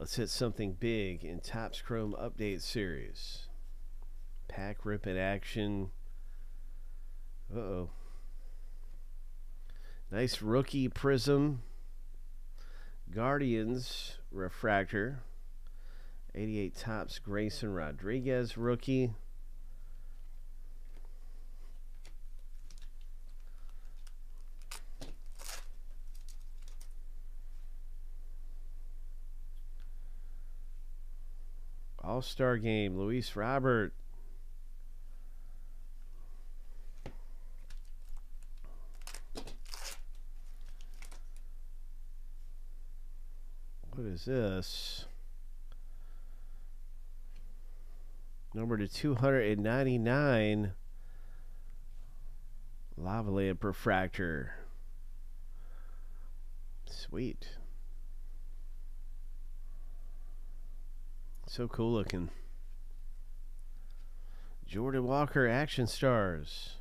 Let's hit something big in Topps Chrome Update Series. Pack rip in action. Uh oh. Nice rookie prism. Guardians refractor. 88 Topps Grayson Rodriguez rookie. All Star game, Luis Robert. What is this? Number to 299. Lava lamp refractor. Sweet. So cool looking. Jordan Walker Action Stars.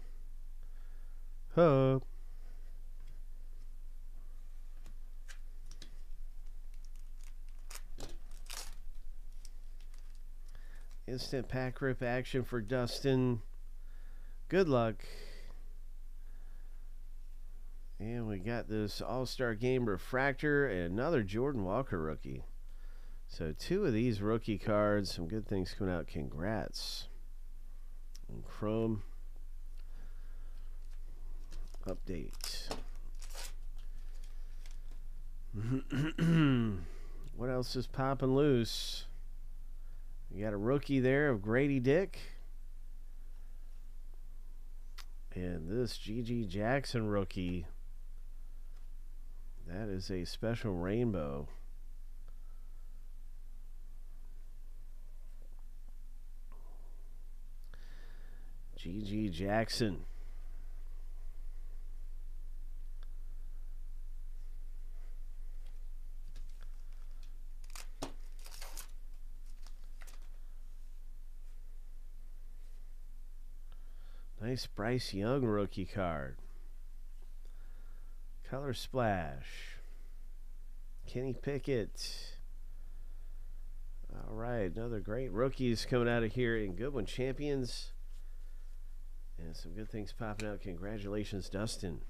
Huh. Instant pack rip action for Dustin. Good luck. And we got this All Star Game Refractor and another Jordan Walker rookie. So, two of these rookie cards, some good things coming out. Congrats. And Chrome update. what else is popping loose? You got a rookie there of Grady Dick. And this GG Jackson rookie. That is a special rainbow. GG Jackson. Nice Bryce Young rookie card. Color Splash. Kenny Pickett. All right, another great rookies coming out of here in Goodwin Champions. And some good things popping out. Congratulations, Dustin.